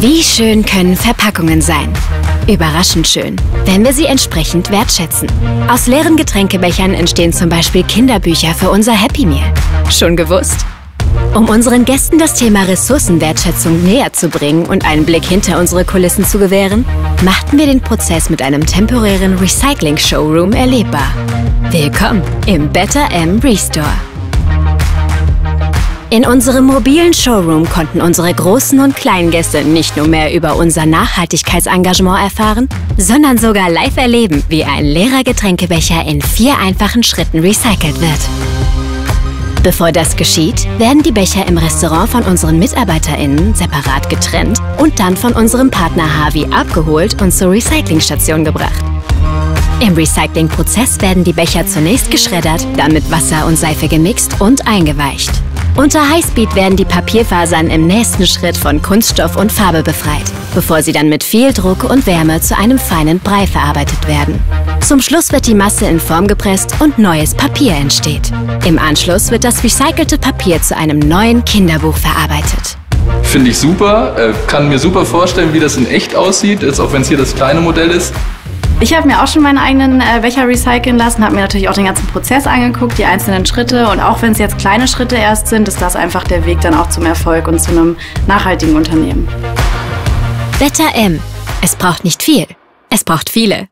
Wie schön können Verpackungen sein? Überraschend schön, wenn wir sie entsprechend wertschätzen. Aus leeren Getränkebechern entstehen zum Beispiel Kinderbücher für unser Happy Meal. Schon gewusst? Um unseren Gästen das Thema Ressourcenwertschätzung näher zu bringen und einen Blick hinter unsere Kulissen zu gewähren, machten wir den Prozess mit einem temporären Recycling-Showroom erlebbar. Willkommen im Better M Restore. In unserem mobilen Showroom konnten unsere großen und kleinen Gäste nicht nur mehr über unser Nachhaltigkeitsengagement erfahren, sondern sogar live erleben, wie ein leerer Getränkebecher in vier einfachen Schritten recycelt wird. Bevor das geschieht, werden die Becher im Restaurant von unseren MitarbeiterInnen separat getrennt und dann von unserem Partner Harvey abgeholt und zur Recyclingstation gebracht. Im Recyclingprozess werden die Becher zunächst geschreddert, dann mit Wasser und Seife gemixt und eingeweicht. Unter Highspeed werden die Papierfasern im nächsten Schritt von Kunststoff und Farbe befreit, bevor sie dann mit viel Druck und Wärme zu einem feinen Brei verarbeitet werden. Zum Schluss wird die Masse in Form gepresst und neues Papier entsteht. Im Anschluss wird das recycelte Papier zu einem neuen Kinderbuch verarbeitet. Finde ich super, äh, kann mir super vorstellen, wie das in echt aussieht, jetzt auch wenn es hier das kleine Modell ist. Ich habe mir auch schon meinen eigenen äh, Becher recyceln lassen, habe mir natürlich auch den ganzen Prozess angeguckt, die einzelnen Schritte und auch wenn es jetzt kleine Schritte erst sind, ist das einfach der Weg dann auch zum Erfolg und zu einem nachhaltigen Unternehmen. Better M. Es braucht nicht viel, es braucht viele.